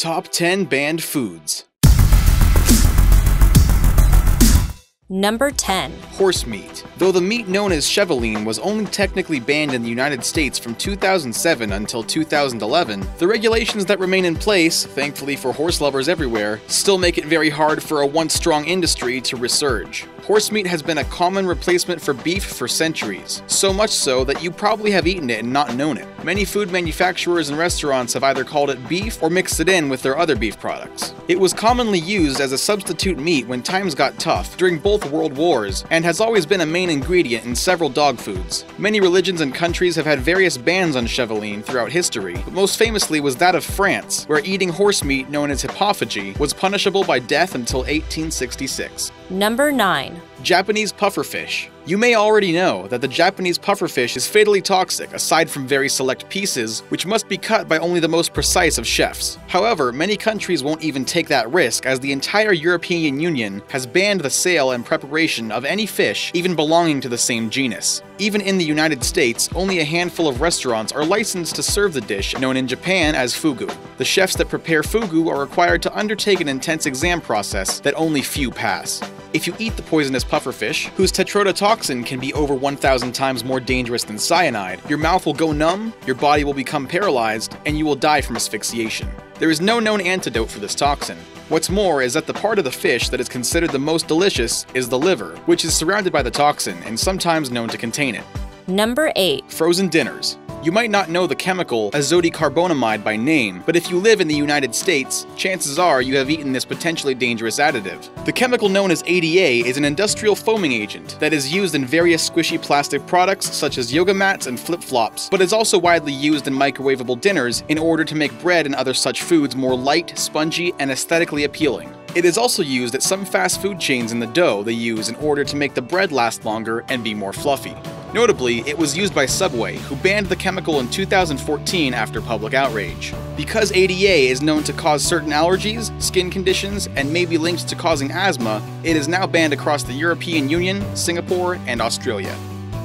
Top 10 Banned Foods Number 10. Horse meat. Though the meat known as chevaline was only technically banned in the United States from 2007 until 2011, the regulations that remain in place, thankfully for horse lovers everywhere, still make it very hard for a once strong industry to resurge. Horse meat has been a common replacement for beef for centuries, so much so that you probably have eaten it and not known it. Many food manufacturers and restaurants have either called it beef or mixed it in with their other beef products. It was commonly used as a substitute meat when times got tough during both world wars and has always been a main ingredient in several dog foods. Many religions and countries have had various bans on chevaline throughout history, but most famously was that of France, where eating horse meat known as hippophagy was punishable by death until 1866. Number 9. Japanese pufferfish. You may already know that the Japanese pufferfish is fatally toxic aside from very select pieces, which must be cut by only the most precise of chefs. However, many countries won't even take that risk as the entire European Union has banned the sale and preparation of any fish even belonging to the same genus. Even in the United States, only a handful of restaurants are licensed to serve the dish known in Japan as fugu. The chefs that prepare fugu are required to undertake an intense exam process that only few pass. If you eat the poisonous pufferfish, whose tetrodotoxin can be over 1,000 times more dangerous than cyanide, your mouth will go numb, your body will become paralyzed, and you will die from asphyxiation. There is no known antidote for this toxin. What's more is that the part of the fish that is considered the most delicious is the liver, which is surrounded by the toxin and sometimes known to contain it. Number 8. Frozen dinners. You might not know the chemical azodicarbonamide by name, but if you live in the United States, chances are you have eaten this potentially dangerous additive. The chemical known as ADA is an industrial foaming agent that is used in various squishy plastic products such as yoga mats and flip-flops, but is also widely used in microwavable dinners in order to make bread and other such foods more light, spongy, and aesthetically appealing. It is also used at some fast food chains in the dough they use in order to make the bread last longer and be more fluffy. Notably, it was used by Subway, who banned the chemical in 2014 after public outrage. Because ADA is known to cause certain allergies, skin conditions, and may be linked to causing asthma, it is now banned across the European Union, Singapore, and Australia.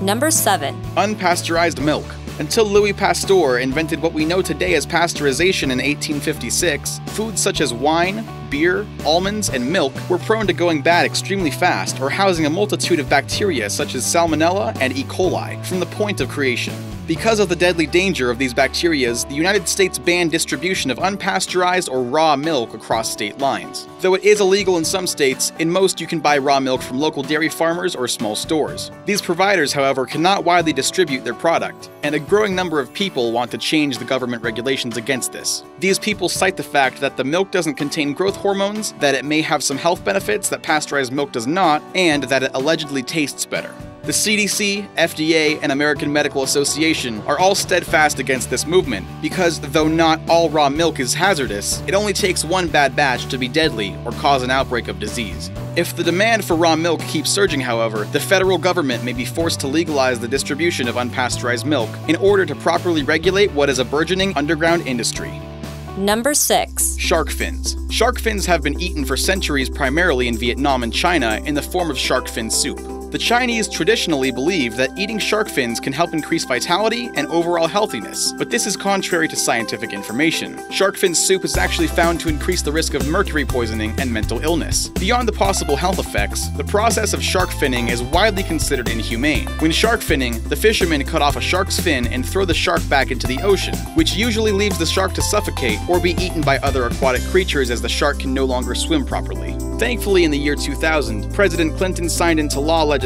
Number 7. Unpasteurized milk. Until Louis Pasteur invented what we know today as pasteurization in 1856, foods such as wine, beer, almonds, and milk were prone to going bad extremely fast or housing a multitude of bacteria such as Salmonella and E. coli from the point of creation. Because of the deadly danger of these bacterias, the United States banned distribution of unpasteurized or raw milk across state lines. Though it is illegal in some states, in most you can buy raw milk from local dairy farmers or small stores. These providers, however, cannot widely distribute their product, and a growing number of people want to change the government regulations against this. These people cite the fact that the milk doesn't contain growth hormones, that it may have some health benefits that pasteurized milk does not, and that it allegedly tastes better. The CDC, FDA, and American Medical Association are all steadfast against this movement because though not all raw milk is hazardous, it only takes one bad batch to be deadly or cause an outbreak of disease. If the demand for raw milk keeps surging, however, the federal government may be forced to legalize the distribution of unpasteurized milk in order to properly regulate what is a burgeoning underground industry. Number 6. Shark fins. Shark fins have been eaten for centuries primarily in Vietnam and China in the form of shark fin soup. The Chinese traditionally believe that eating shark fins can help increase vitality and overall healthiness, but this is contrary to scientific information. Shark fin soup is actually found to increase the risk of mercury poisoning and mental illness. Beyond the possible health effects, the process of shark finning is widely considered inhumane. When shark finning, the fishermen cut off a shark's fin and throw the shark back into the ocean, which usually leaves the shark to suffocate or be eaten by other aquatic creatures as the shark can no longer swim properly. Thankfully, in the year 2000, President Clinton signed into law legislation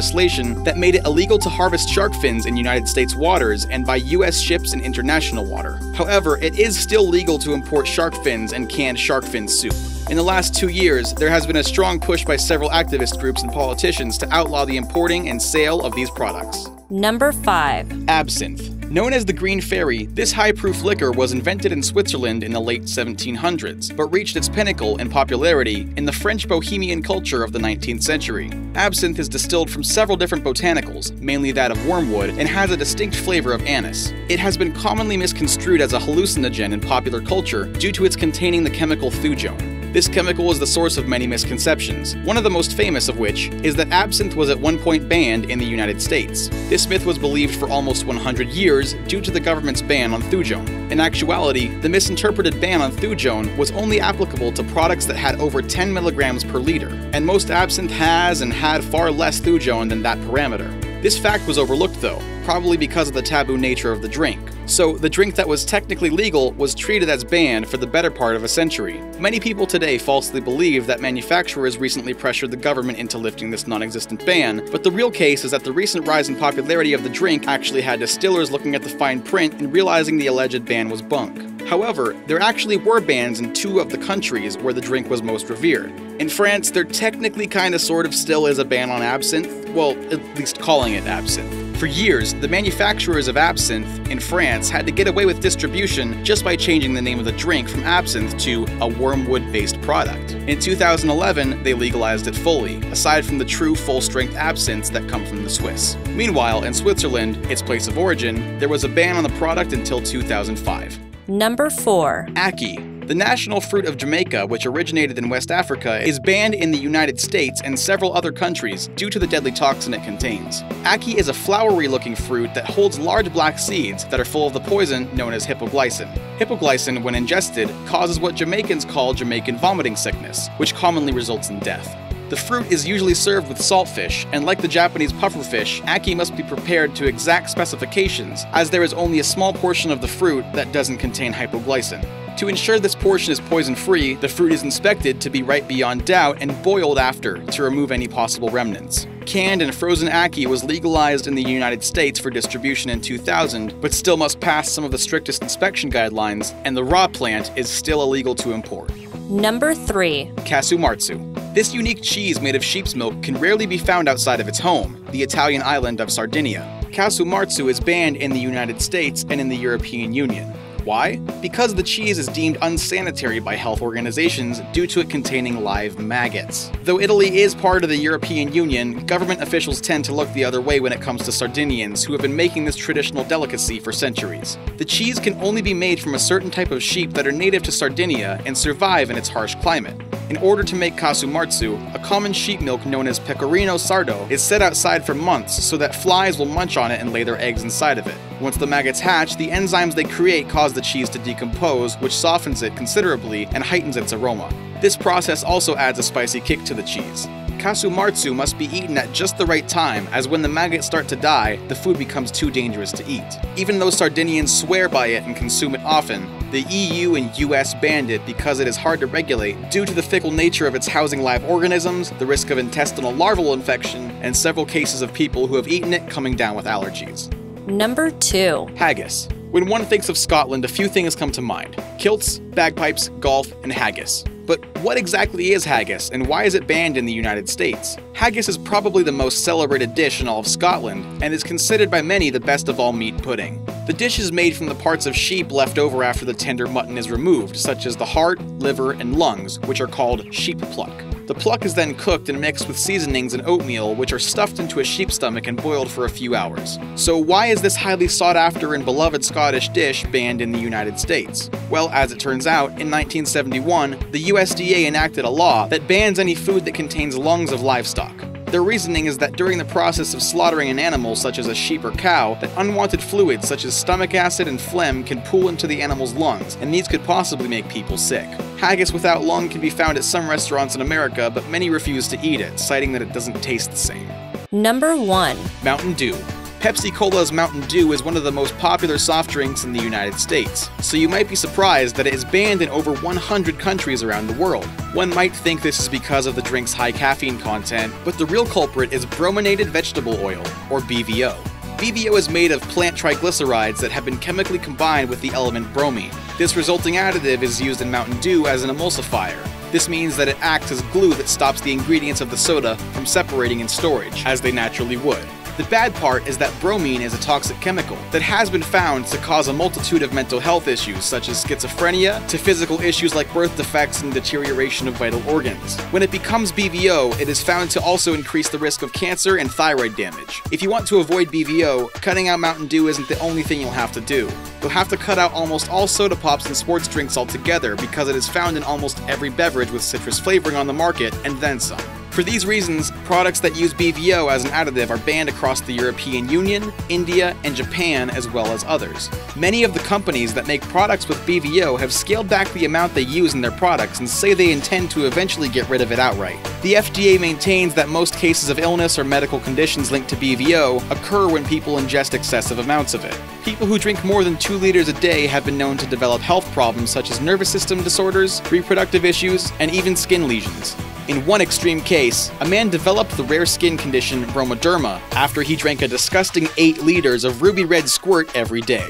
that made it illegal to harvest shark fins in United States waters and by U.S. ships in international water. However, it is still legal to import shark fins and canned shark fin soup. In the last two years, there has been a strong push by several activist groups and politicians to outlaw the importing and sale of these products. Number 5. Absinthe. Known as the Green Fairy, this high proof liquor was invented in Switzerland in the late 1700s, but reached its pinnacle in popularity in the French bohemian culture of the 19th century. Absinthe is distilled from several different botanicals, mainly that of wormwood, and has a distinct flavor of anise. It has been commonly misconstrued as a hallucinogen in popular culture due to its containing the chemical thujone. This chemical is the source of many misconceptions, one of the most famous of which is that absinthe was at one point banned in the United States. This myth was believed for almost 100 years due to the government's ban on thujone. In actuality, the misinterpreted ban on thujone was only applicable to products that had over 10 milligrams per liter, and most absinthe has and had far less thujone than that parameter. This fact was overlooked though, probably because of the taboo nature of the drink. So, the drink that was technically legal was treated as banned for the better part of a century. Many people today falsely believe that manufacturers recently pressured the government into lifting this non existent ban, but the real case is that the recent rise in popularity of the drink actually had distillers looking at the fine print and realizing the alleged ban was bunk. However, there actually were bans in two of the countries where the drink was most revered. In France, there technically kinda sort of still is a ban on absinthe, well, at least calling it absinthe. For years, the manufacturers of absinthe in France had to get away with distribution just by changing the name of the drink from absinthe to a wormwood based product. In 2011, they legalized it fully, aside from the true full strength absinthes that come from the Swiss. Meanwhile, in Switzerland, its place of origin, there was a ban on the product until 2005. Number 4. Ackee, the national fruit of Jamaica, which originated in West Africa, is banned in the United States and several other countries due to the deadly toxin it contains. Ackee is a flowery looking fruit that holds large black seeds that are full of the poison known as hypoglycin. Hypoglycin, when ingested, causes what Jamaicans call Jamaican vomiting sickness, which commonly results in death. The fruit is usually served with saltfish, and like the Japanese pufferfish, ackee must be prepared to exact specifications, as there is only a small portion of the fruit that doesn't contain hypoglycin. To ensure this portion is poison free, the fruit is inspected to be right beyond doubt and boiled after to remove any possible remnants. Canned and frozen ackee was legalized in the United States for distribution in 2000, but still must pass some of the strictest inspection guidelines, and the raw plant is still illegal to import. Number 3. Casu Marzu. This unique cheese made of sheep's milk can rarely be found outside of its home, the Italian island of Sardinia. Casu Marzu is banned in the United States and in the European Union. Why? Because the cheese is deemed unsanitary by health organizations due to it containing live maggots. Though Italy is part of the European Union, government officials tend to look the other way when it comes to Sardinians who have been making this traditional delicacy for centuries. The cheese can only be made from a certain type of sheep that are native to Sardinia and survive in its harsh climate. In order to make casu marzu, a common sheep milk known as pecorino sardo is set outside for months so that flies will munch on it and lay their eggs inside of it. Once the maggots hatch, the enzymes they create cause the cheese to decompose, which softens it considerably and heightens its aroma. This process also adds a spicy kick to the cheese. Casu marzu must be eaten at just the right time, as when the maggots start to die, the food becomes too dangerous to eat. Even though Sardinians swear by it and consume it often, the EU and US banned it because it is hard to regulate due to the fickle nature of its housing live organisms, the risk of intestinal larval infection, and several cases of people who have eaten it coming down with allergies. Number 2. Haggis. When one thinks of Scotland, a few things come to mind kilts, bagpipes, golf, and haggis. But what exactly is haggis, and why is it banned in the United States? Haggis is probably the most celebrated dish in all of Scotland, and is considered by many the best of all meat pudding. The dish is made from the parts of sheep left over after the tender mutton is removed, such as the heart, liver, and lungs, which are called sheep pluck. The pluck is then cooked and mixed with seasonings and oatmeal, which are stuffed into a sheep's stomach and boiled for a few hours. So, why is this highly sought after and beloved Scottish dish banned in the United States? Well, as it turns out, in 1971, the USDA enacted a law that bans any food that contains lungs of livestock. Their reasoning is that during the process of slaughtering an animal, such as a sheep or cow, that unwanted fluids such as stomach acid and phlegm can pool into the animal's lungs, and these could possibly make people sick. Haggis without lung can be found at some restaurants in America, but many refuse to eat it, citing that it doesn't taste the same. Number 1. Mountain Dew. Pepsi Cola's Mountain Dew is one of the most popular soft drinks in the United States, so you might be surprised that it is banned in over 100 countries around the world. One might think this is because of the drink's high caffeine content, but the real culprit is brominated vegetable oil, or BVO. BVO is made of plant triglycerides that have been chemically combined with the element bromine. This resulting additive is used in Mountain Dew as an emulsifier. This means that it acts as glue that stops the ingredients of the soda from separating in storage, as they naturally would. The bad part is that bromine is a toxic chemical that has been found to cause a multitude of mental health issues such as schizophrenia to physical issues like birth defects and deterioration of vital organs. When it becomes BVO, it is found to also increase the risk of cancer and thyroid damage. If you want to avoid BVO, cutting out Mountain Dew isn't the only thing you'll have to do. You'll have to cut out almost all soda pops and sports drinks altogether because it is found in almost every beverage with citrus flavoring on the market, and then some. For these reasons, products that use BVO as an additive are banned across the European Union, India, and Japan, as well as others. Many of the companies that make products with BVO have scaled back the amount they use in their products and say they intend to eventually get rid of it outright. The FDA maintains that most cases of illness or medical conditions linked to BVO occur when people ingest excessive amounts of it. People who drink more than 2 liters a day have been known to develop health problems such as nervous system disorders, reproductive issues, and even skin lesions. In one extreme case, a man developed the rare skin condition bromoderma after he drank a disgusting 8 liters of ruby red squirt every day.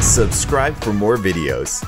Subscribe for more videos.